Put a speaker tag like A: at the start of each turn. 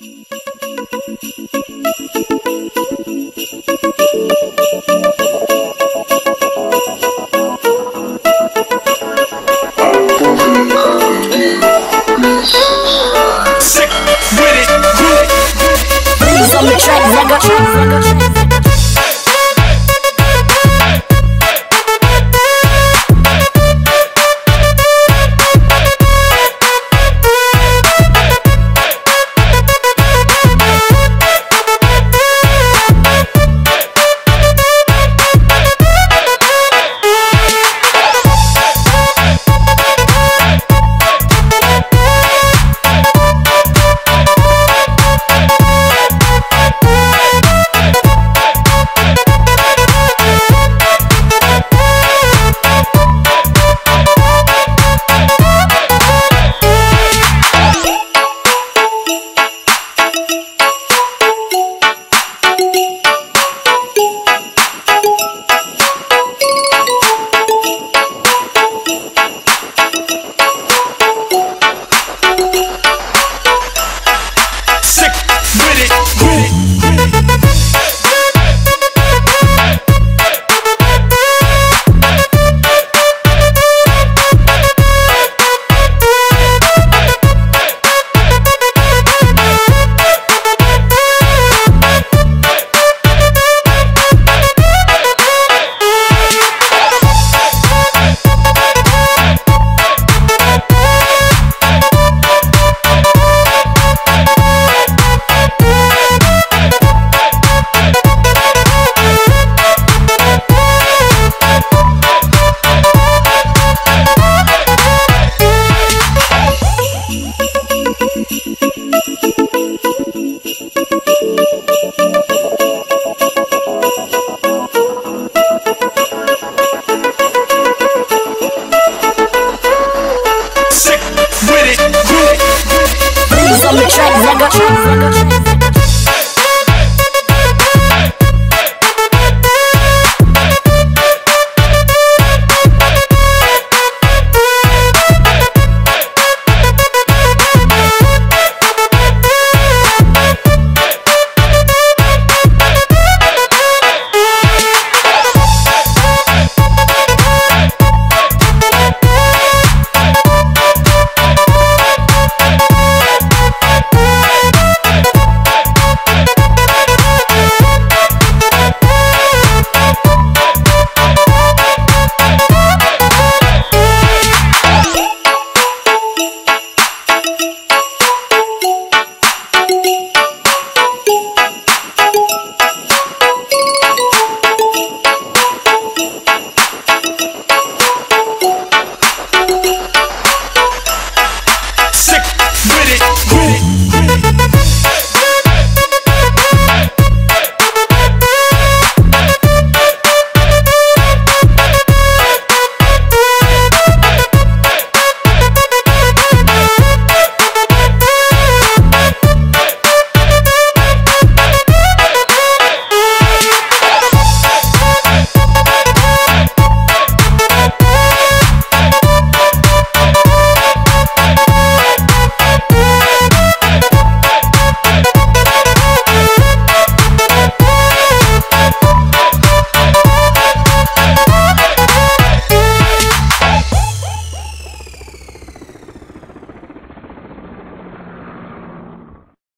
A: Thank you.
B: with it. It's like a Thank you.